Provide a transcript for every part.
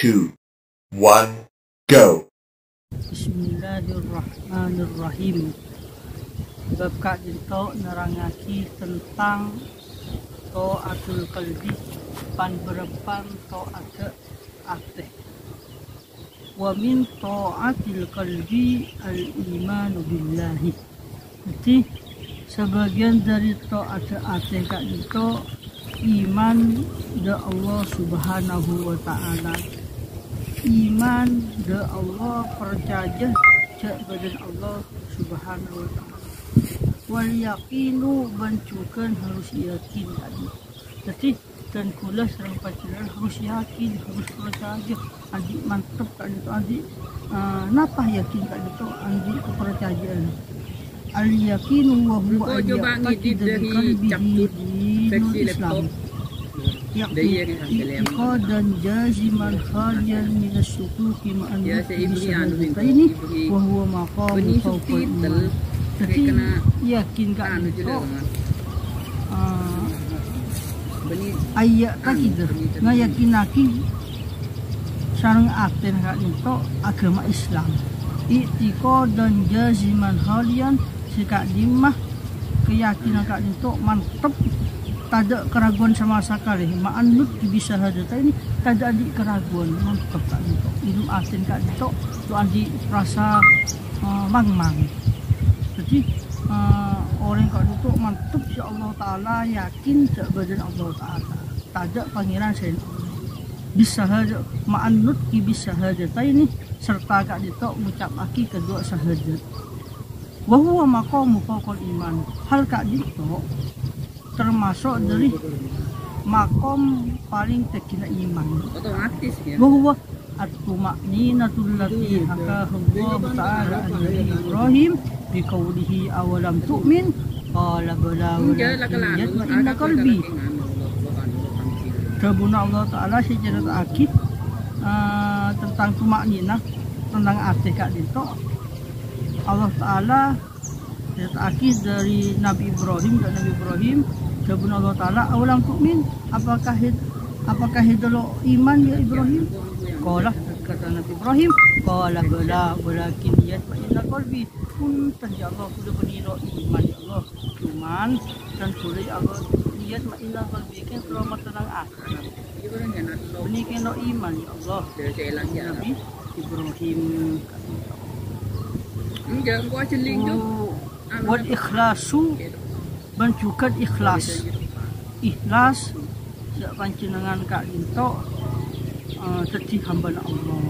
two, one, go. Bismillahirrahmanirrahim. Bab kak jento nerangaki tentang to'atul kalbi pan berepan to'ate ate. Wa min to'atil kalbi al-imanu billahi. Jadi sebagian dari to'ate ate kak jento iman de Allah subhanahu wa ta'ala iman de Allah percaya cek badan Allah subhanahu wa ta'ala. Wal yaqinu bancukan harus yakin tadi. Jadi dan kula serang pacaran harus yakin harus percaya. Adik mantap kan itu adik uh, napa yakin kan itu adik kepercayaan. Al yakinu wa huwa al ngedit dari seksi dinul. Islam Jaziman Ya, anu jadi kena yakin anu itu uh, ayat tak Anu, kita benih tadi. ngayakinaki sarang itu agama Islam i'tiqadan jaziman khalian sikak dimah keyakinan kak itu mantep tak ada keraguan sama sekali ma'anut bisa hadata ini tak ada di keraguan. Mantep kak itu ilmu asin kak itu tu adi rasa uh, mang-mang. Jadi uh, orang kak itu mantep si Allah Ta'ala yakin sebadan Allah Ta'ala. Tak ada pangeran Allah bisa saja. Ma'anut bisa hadata ini serta kak itu mengucap aki kedua sahadat Wahuwa maqamu fawqal iman. Hal kak itu termasuk dari makom paling terkena iman. otomatis ya. Wahuwa at-tumakninatul lati hakahu Allah ta'ala an Nabi Ibrahim biqaulihi awalam tu'min qala bala walakin ada qalbi. Kebuna Allah Ta'ala secara akid uh, tentang tumak nina tentang arti kak itu Allah Ta'ala secara akid dari Nabi Ibrahim dan Nabi Ibrahim kebuna Allah Ta'ala awalam tu'min? Apakah hid, apakah hidalo iman ya Ibrahim? Kala kata Nabi Ibrahim Kala bala walakin yatma'inna qalbi. Punten ya Allah kuda peniro iman ya Allah. Cuman dan kuda ya Allah Niat ma'inna qalbi. Kan selamat tenang akhirat kan. Benih kena iman ya Allah. Ya. Nabi Ibrahim. Enggak, gua celing tu. Wal ikhlasu Bancukan ikhlas. Ikhlas Siap pancinangan kak itu uh, Teti hamba Allah.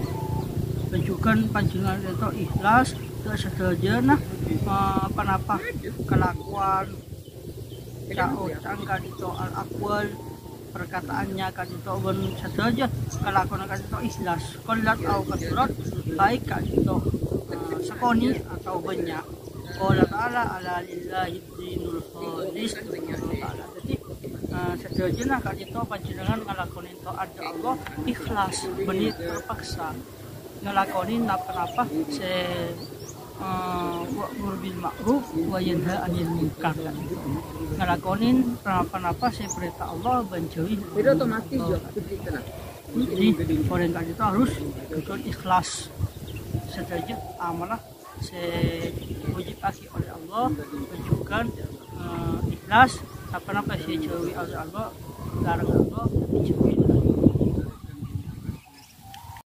Bancukan pancinangan itu ikhlas saja nah uh, Apa-apa Kelakuan. Cao cangka itu al akwal perkataannya kan itu ben saja kelakuan kan itu ikhlas. Kolat atau kasurat baik kan itu uh, sekoni atau banyak Qala ta'ala ala lillahi dinul khalis ta'ala jadi uh, saja nah kan itu panjenengan ngelakonin itu ada Allah ikhlas benih terpaksa. Ngelakonin apa-apa se uh, wa'mur bil ma'ruf wa yanha 'anil munkar. Kan ngelakonin apa-apa saya perintah Allah menjauhi Itu otomatis juga seperti itu lah. jadi orang kali itu harus ikut ikhlas. Saja amalah saya wajib aki oleh Allah tunjukkan uh, ikhlas apa-apa saya jauhi oleh Allah larang Allah dijauhi